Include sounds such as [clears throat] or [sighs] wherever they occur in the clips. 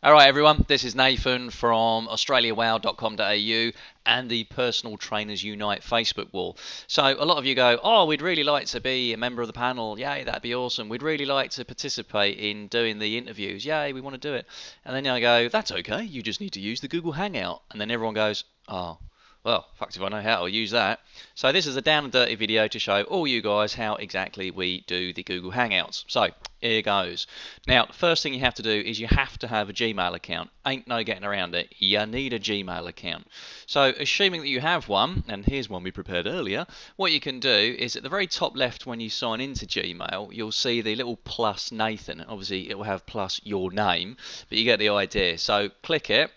All right, everyone, this is Nathan from AustraliaWow.com.au and the Personal Trainers Unite Facebook wall. So, a lot of you go, Oh, we'd really like to be a member of the panel. Yay, that'd be awesome. We'd really like to participate in doing the interviews. Yay, we want to do it. And then I go, That's okay. You just need to use the Google Hangout. And then everyone goes, Oh, well, fucked if I know how, I'll use that. So this is a down and dirty video to show all you guys how exactly we do the Google Hangouts. So here goes. Now, the first thing you have to do is you have to have a Gmail account. Ain't no getting around it. You need a Gmail account. So assuming that you have one, and here's one we prepared earlier, what you can do is at the very top left when you sign into Gmail, you'll see the little plus Nathan. Obviously it will have plus your name, but you get the idea. So click it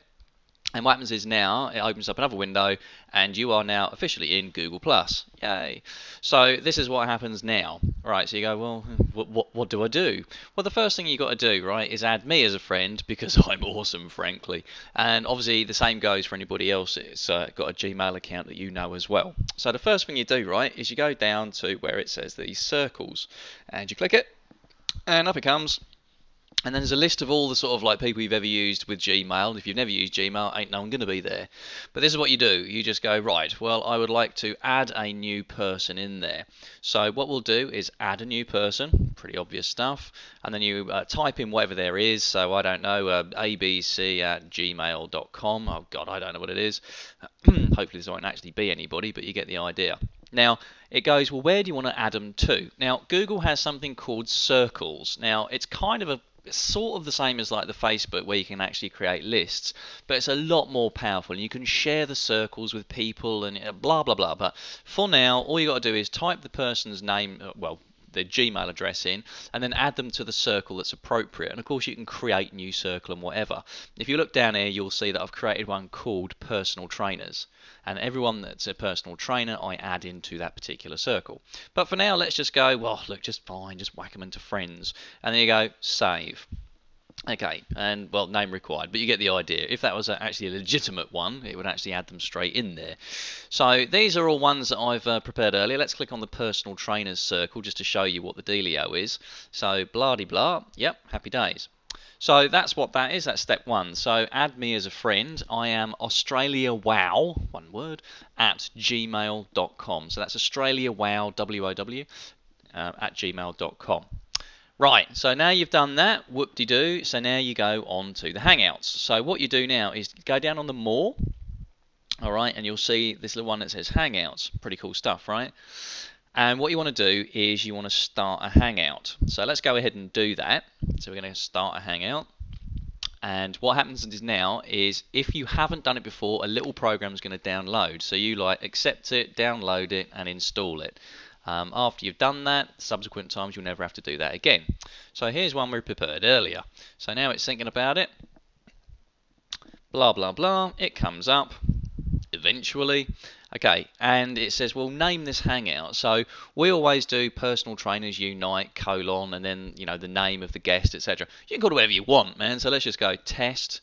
and what happens is now it opens up another window and you are now officially in Google Plus. Yay. So this is what happens now. Right, so you go, well, what, what, do I do? Well, the first thing you got to do, right, is add me as a friend [laughs] because I'm awesome, frankly. And obviously the same goes for anybody else that's uh, got a Gmail account that you know as well. So the first thing you do, right, is you go down to where it says these circles and you click it and up it comes and then there's a list of all the sort of like people you've ever used with Gmail. If you've never used Gmail, ain't no one going to be there. But this is what you do. You just go, right, well, I would like to add a new person in there. So what we'll do is add a new person. Pretty obvious stuff. And then you uh, type in whatever there is. So I don't know, uh, abc at gmail.com. Oh, God, I don't know what it is. [clears throat] Hopefully this won't actually be anybody, but you get the idea. Now, it goes, well, where do you want to add them to? Now, Google has something called circles. Now, it's kind of a sort of the same as like the Facebook where you can actually create lists, but it's a lot more powerful and you can share the circles with people and uh, blah blah blah. But for now, all you got to do is type the person's name, uh, well, their Gmail address in, and then add them to the circle that's appropriate. And of course, you can create new circle and whatever. If you look down here, you'll see that I've created one called Personal Trainers. And everyone that's a personal trainer, I add into that particular circle. But for now, let's just go, well, look, just fine, just whack them into friends. And then you go, save. Okay, and well, name required, but you get the idea. If that was actually a legitimate one, it would actually add them straight in there. So these are all ones that I've uh, prepared earlier. Let's click on the personal trainers circle just to show you what the dealio is. So blah de blah, yep, happy days. So that's what that is. That's step one. So add me as a friend. I am Australia Wow, one word, at gmail.com. So that's Australia Wow, W O W, uh, at gmail.com. Right, so now you've done that, whoop-de-doo, so now you go on to the Hangouts. So what you do now is go down on the More, all right, and you'll see this little one that says Hangouts. Pretty cool stuff, right? And what you want to do is you want to start a Hangout. So let's go ahead and do that. So we're going to start a Hangout. And what happens is now is if you haven't done it before, a little program is going to download. So you like accept it, download it, and install it. Um, after you've done that, subsequent times you'll never have to do that again. So here's one we prepared earlier. So now it's thinking about it. Blah, blah, blah. It comes up eventually. Okay, and it says, well, name this hangout. So we always do personal trainers unite colon and then you know the name of the guest, etc. You can call it whatever you want, man. So let's just go test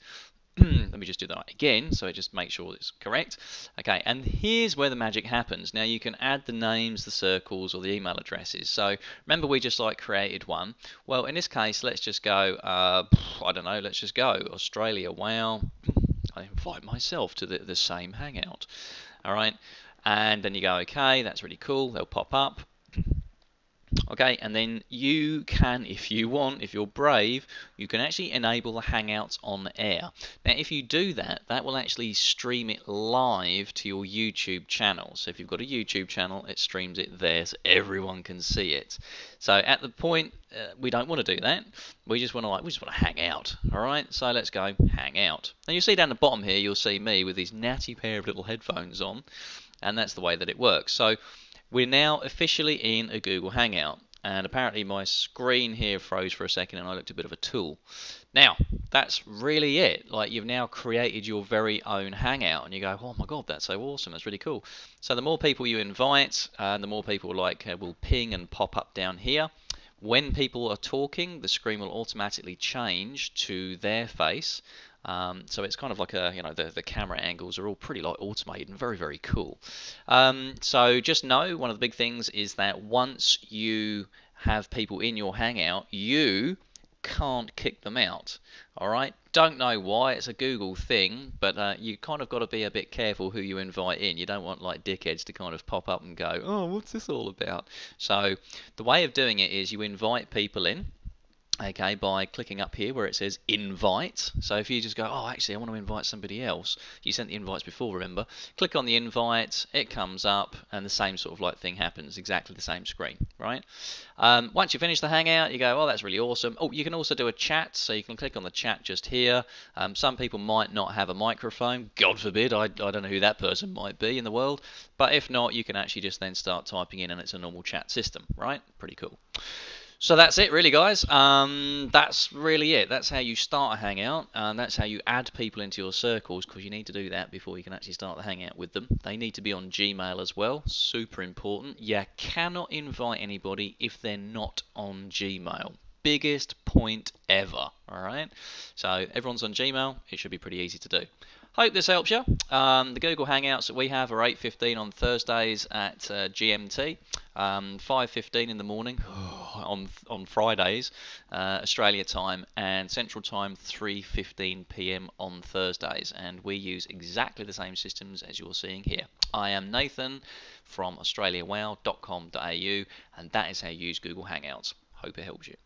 [clears throat] let me just do that again so it just makes sure it's correct. Okay and here's where the magic happens. Now you can add the names the circles or the email addresses. So remember we just like created one? Well in this case let's just go uh, I don't know let's just go Australia. Wow. [clears throat] I invite myself to the, the same hangout. All right? And then you go okay that's really cool. They'll pop up okay and then you can if you want if you're brave you can actually enable the hangouts on air. Now if you do that that will actually stream it live to your YouTube channel. So if you've got a YouTube channel it streams it there so everyone can see it. So at the point uh, we don't want to do that. We just want to like we just want to hang out all right? So let's go hang out. Now you see down the bottom here you'll see me with these natty pair of little headphones on and that's the way that it works. So we're now officially in a Google Hangout and apparently my screen here froze for a second and I looked a bit of a tool. Now, that's really it. Like you've now created your very own hangout and you go, oh my god, that's so awesome, that's really cool. So the more people you invite, uh, the more people like uh, will ping and pop up down here. When people are talking, the screen will automatically change to their face um, so it's kind of like a, you know, the, the camera angles are all pretty like automated and very, very cool. Um, so just know one of the big things is that once you have people in your Hangout, you can't kick them out. All right, don't know why. It's a Google thing, but uh, you kind of got to be a bit careful who you invite in. You don't want like dickheads to kind of pop up and go, "Oh, what's this all about?" So the way of doing it is you invite people in okay, by clicking up here where it says invite. So if you just go, oh, actually, I want to invite somebody else, you sent the invites before, remember? Click on the invite, it comes up, and the same sort of like thing happens, exactly the same screen, right? Um, once you finish the Hangout, you go, oh, that's really awesome. Oh, you can also do a chat, so you can click on the chat just here. Um, some people might not have a microphone, God forbid, I, I don't know who that person might be in the world, but if not, you can actually just then start typing in and it's a normal chat system, right? Pretty cool. So that's it, really, guys. Um, that's really it. That's how you start a Hangout, and that's how you add people into your circles, because you need to do that before you can actually start the Hangout with them. They need to be on Gmail as well. Super important. You cannot invite anybody if they're not on Gmail. Biggest point ever. All right. So everyone's on Gmail. It should be pretty easy to do. Hope this helps you. Um, the Google Hangouts that we have are 8.15 on Thursdays at uh, GMT, um, 5.15 in the morning [sighs] [laughs] on on Fridays, uh, Australia time, and Central Time 3.15 p.m. on Thursdays. And we use exactly the same systems as you're seeing here. I am Nathan from australiawow.com.au, and that is how you use Google Hangouts. Hope it helps you.